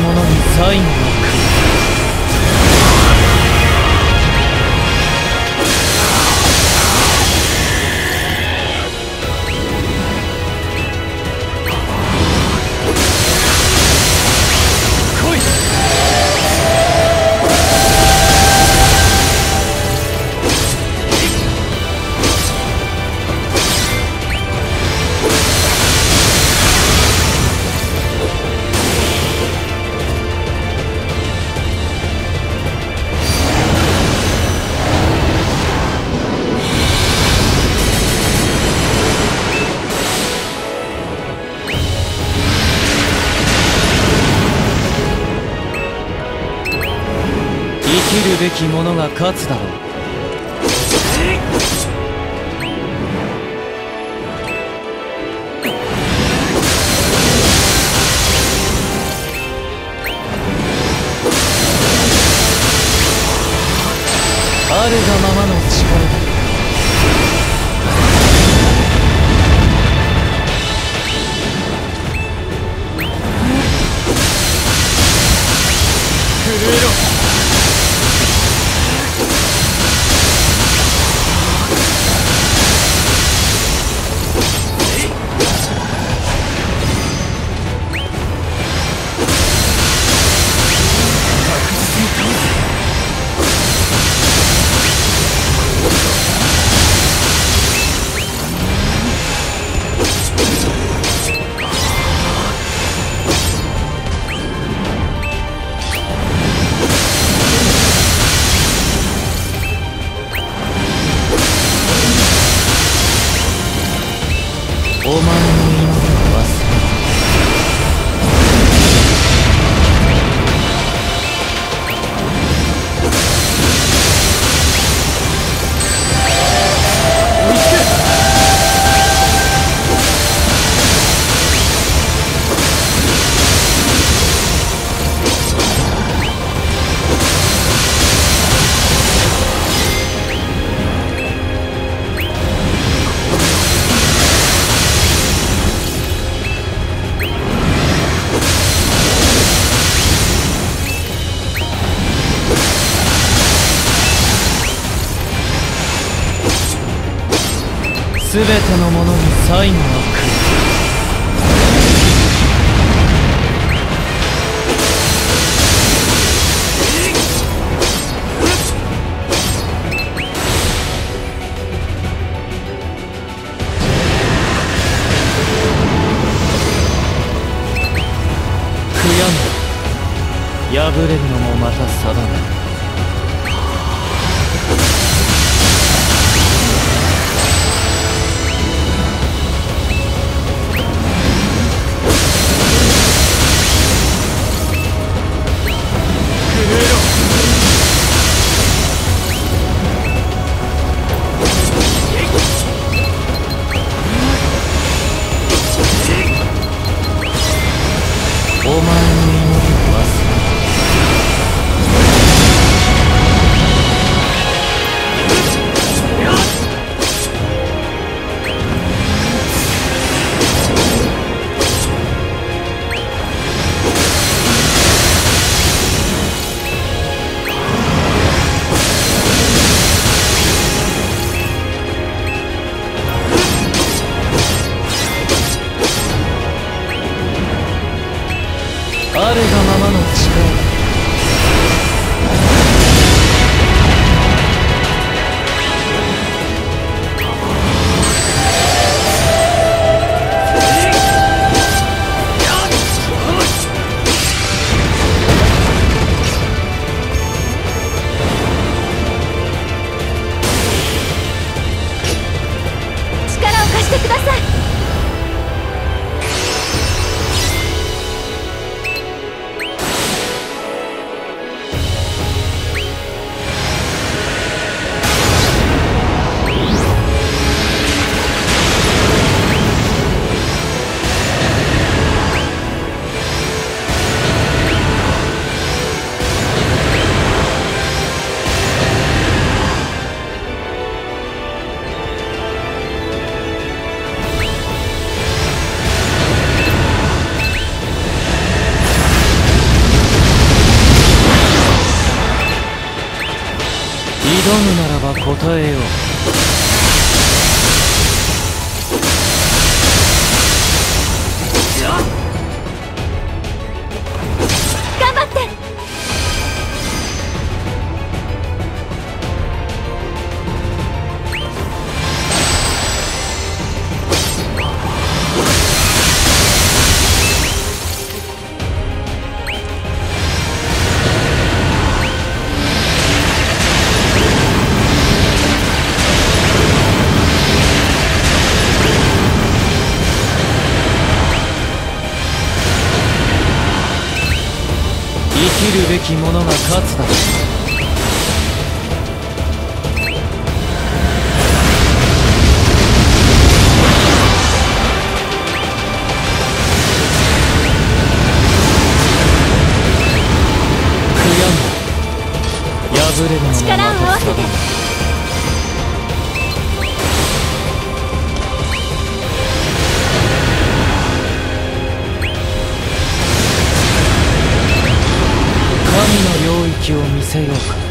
のものに最後の国べき者が勝つだろう。あるがままてのものに最後の悔い悔やむ破れるのもまた定めください。挑むならば答えよう。るべきものが勝つだろ悔やむ。破れの力を合わせて神の領域を見せようか。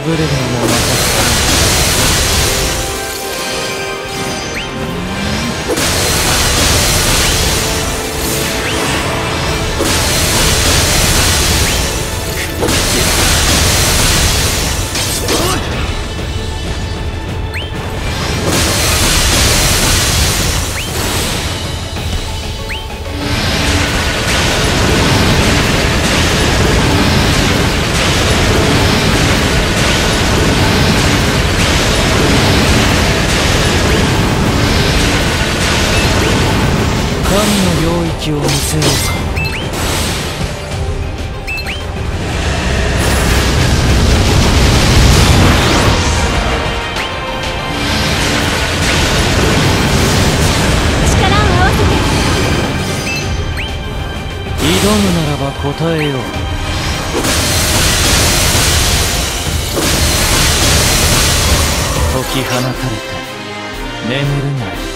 れるのもまたむならば答えよう。解き放たれて眠るな。り